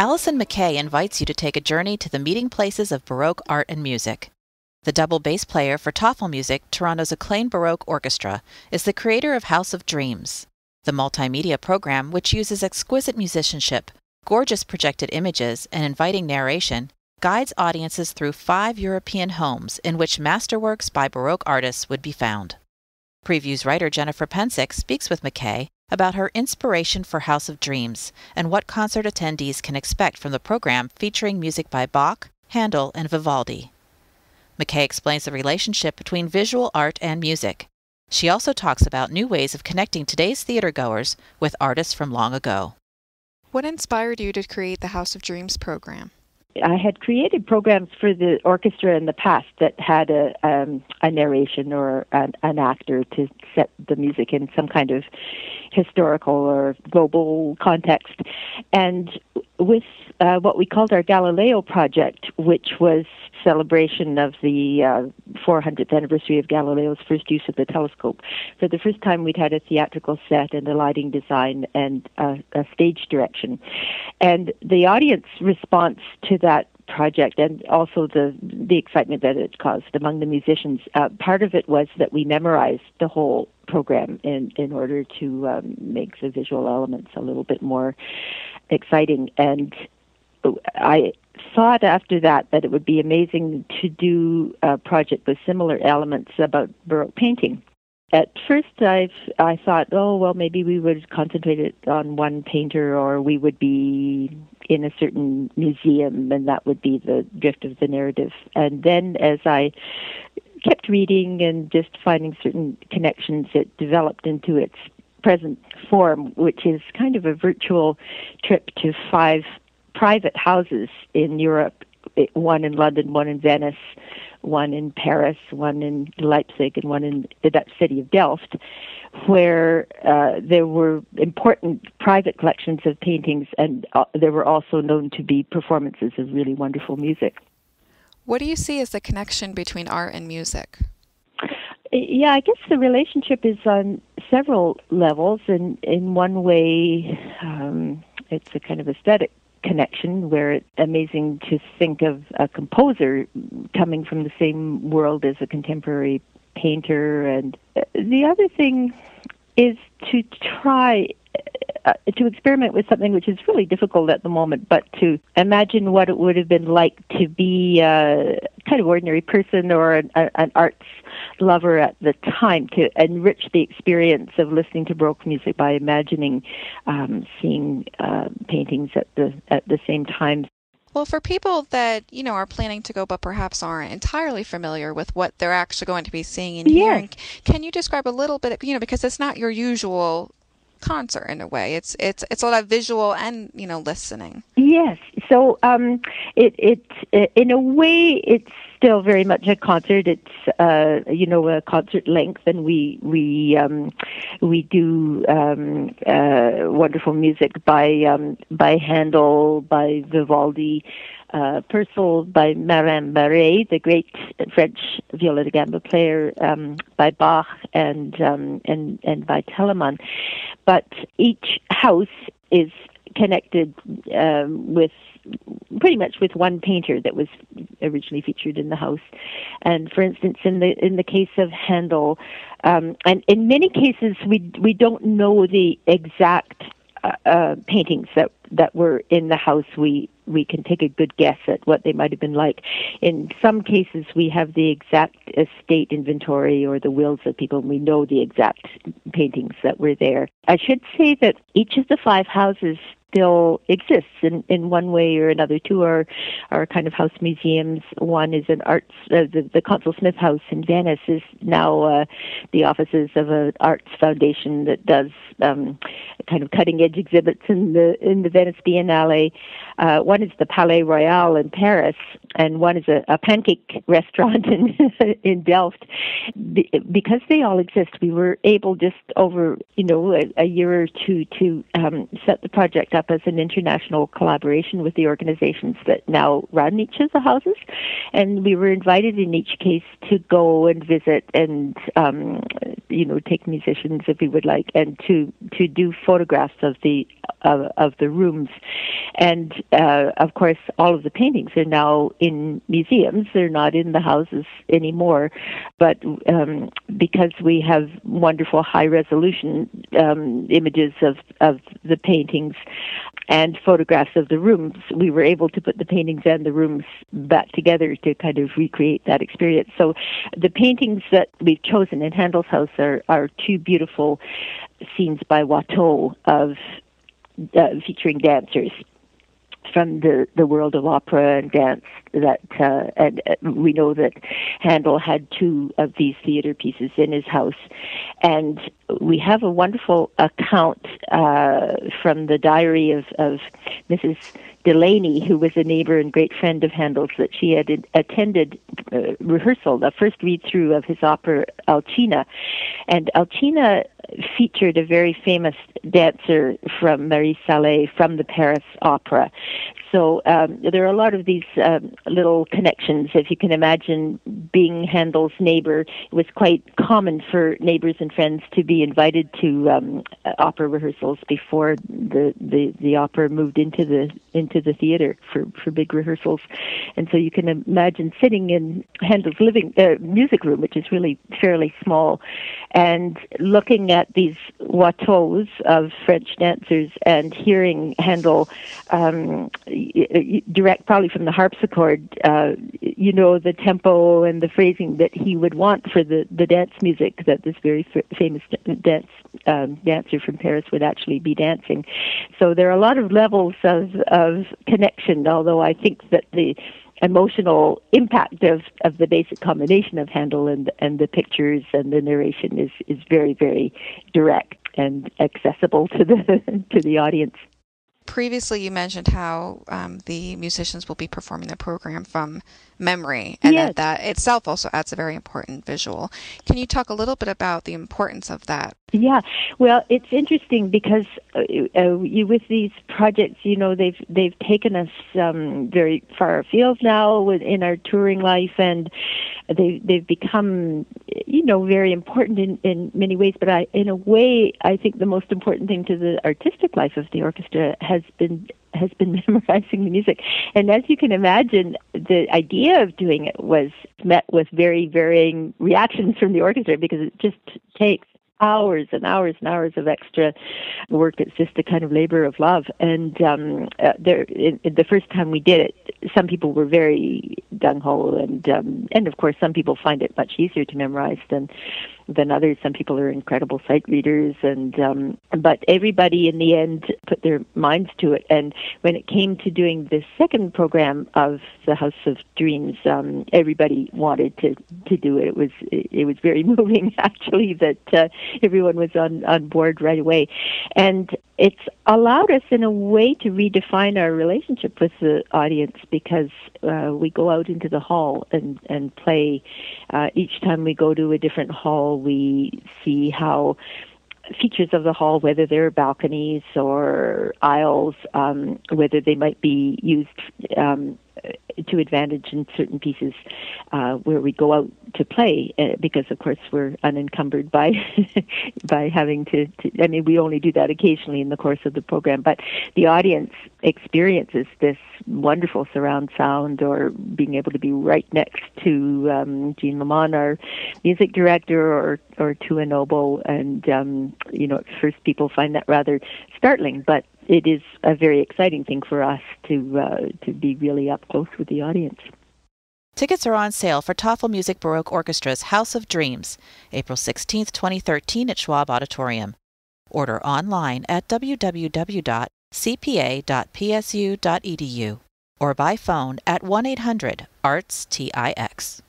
Alison Mackay invites you to take a journey to the meeting places of Baroque art and music. The double bass player for Tafelmusik, Toronto's acclaimed Baroque orchestra, is the creator of House of Dreams, the multimedia program which uses exquisite musicianship, gorgeous projected images, and inviting narration, guides audiences through five European homes in which masterworks by Baroque artists would be found. Previews writer Jennifer Pencek speaks with McKay about her inspiration for House of Dreams and what concert attendees can expect from the program featuring music by Bach, Handel, and Vivaldi. Mackay explains the relationship between visual art and music. She also talks about new ways of connecting today's theatergoers with artists from long ago. What inspired you to create the House of Dreams program? I had created programs for the orchestra in the past that had a um, a narration or an, an actor to set the music in some kind of historical or global context, and with uh, what we called our Galileo project, which was celebration of the uh, 400th anniversary of Galileo's first use of the telescope. For the first time, we'd had a theatrical set and a lighting design and a, a stage direction. And the audience response to that project and also the the excitement that it caused among the musicians. Uh, part of it was that we memorized the whole program in in order to um, make the visual elements a little bit more exciting. And I thought after that that it would be amazing to do a project with similar elements about Baroque painting. At first, I I thought, oh well, maybe we would concentrate it on one painter, or we would be in a certain museum, and that would be the drift of the narrative. And then, as I kept reading and just finding certain connections, it developed into its present form, which is kind of a virtual trip to five private houses in Europe, one in London, one in Venice, one in Paris, one in Leipzig, and one in the Dutch city of Delft, where uh, there were important private collections of paintings, and uh, there were also known to be performances of really wonderful music. What do you see as the connection between art and music? Yeah, I guess the relationship is on several levels, and in one way, um, it's a kind of aesthetic connection where it's amazing to think of a composer coming from the same world as a contemporary painter. And uh, the other thing is to try uh, to experiment with something which is really difficult at the moment, but to imagine what it would have been like to be a kind of ordinary person or an, an arts lover at the time to enrich the experience of listening to Baroque music by imagining um, seeing uh, paintings at the at the same time. Well, for people that you know are planning to go, but perhaps aren't entirely familiar with what they're actually going to be seeing and yes. hearing, can you describe a little bit? You know, because it's not your usual concert in a way. It's it's it's a lot of visual and you know listening. Yes. So um, it it in a way it's still very much a concert. It's uh, you know a concert length, and we we um, we do um, uh, wonderful music by um, by Handel, by Vivaldi uh, Purcell by Marin Marais, the great French viola da gamba player, um, by Bach and um, and and by Telemann. But each house is connected um, with pretty much with one painter that was originally featured in the house. And for instance, in the in the case of Handel, um, and in many cases we we don't know the exact uh, uh, paintings that that were in the house. We we can take a good guess at what they might have been like. In some cases, we have the exact estate inventory or the wills of people, and we know the exact paintings that were there. I should say that each of the five houses still exists in, in one way or another. Two are, are kind of house museums. One is an arts, uh, the, the Consul Smith House in Venice is now uh, the offices of an arts foundation that does um, kind of cutting edge exhibits in the in the Venice Biennale. Uh, one is the Palais Royal in Paris, and one is a, a pancake restaurant in in Delft. Be, because they all exist, we were able just over you know a, a year or two to um, set the project up up as an international collaboration with the organizations that now run each of the houses. And we were invited in each case to go and visit and, um, you know, take musicians if we would like, and to to do photographs of the of, of the rooms. And uh, of course, all of the paintings are now in museums. They're not in the houses anymore. But um, because we have wonderful high resolution um, images of, of the paintings and photographs of the rooms, we were able to put the paintings and the rooms back together to kind of recreate that experience. So the paintings that we've chosen in Handel's house are, are two beautiful scenes by Watteau of uh, featuring dancers from the, the world of opera and dance that uh, and uh, we know that Handel had two of these theater pieces in his house and we have a wonderful account uh, from the diary of, of Mrs. Delany, who was a neighbor and great friend of Handel's, that she had attended uh, rehearsal, the first read through of his opera Alcina. And Alcina featured a very famous dancer from Marie Sallé from the Paris Opera. So um, there are a lot of these um, little connections. If you can imagine being Handel's neighbor, it was quite common for neighbors and friends to be invited to um, opera rehearsals before the, the, the opera moved into the into the theater for, for big rehearsals. And so you can imagine sitting in Handel's living uh, music room, which is really fairly small, and looking at these Watteaus of French dancers and hearing Handel um, direct, probably from the harpsichord, uh, you know, the tempo and the phrasing that he would want for the, the dance music that this very f- famous dance um, dancer from Paris would actually be dancing. So there are a lot of levels of, of connection, although I think that the emotional impact of, of the basic combination of Handel and and the pictures and the narration is, is very, very direct and accessible to the to the audience previously you mentioned how um, the musicians will be performing the program from memory and yes. that that itself also adds a very important visual. Can you talk a little bit about the importance of that? Yeah. Well it's interesting because uh, uh, you, with these projects you know they've they've taken us um, very far afield now in our touring life and they they've become you know very important in in many ways but i in a way i think the most important thing to the artistic life of the orchestra has been has been memorizing the music. And as you can imagine the idea of doing it was met with very varying reactions from the orchestra because it just takes hours and hours and hours of extra work. It's just a kind of labor of love. And um, uh, there, the first time we did it, some people were very gung ho, and um, and of course, some people find it much easier to memorize than than others. Some people are incredible sight readers, and um, but everybody in the end put their minds to it. And when it came to doing the second program of the House of Dreams, um, everybody wanted to to do it. It was it was very moving actually that uh, everyone was on on board right away, and it's allowed us in a way to redefine our relationship with the audience because uh, we go out into the hall and and play. Uh, each time we go to a different hall, we see how features of the hall, whether they're balconies or aisles, um, whether they might be used um, to advantage in certain pieces uh, where we go out to play uh, because of course we're unencumbered by by having to, to, I mean we only do that occasionally in the course of the program. But the audience experiences this wonderful surround sound or being able to be right next to um, Jeanne Lamon our music director or or to an oboe and um, you know at first people find that rather startling but it is a very exciting thing for us to uh, to be really up close with the audience. Tickets are on sale for Tafelmusik Baroque Orchestra's House of Dreams, April 16, 2013 at Schwab Auditorium. Order online at www.cpa.psu.edu or by phone at 1 800 ARTS TIX.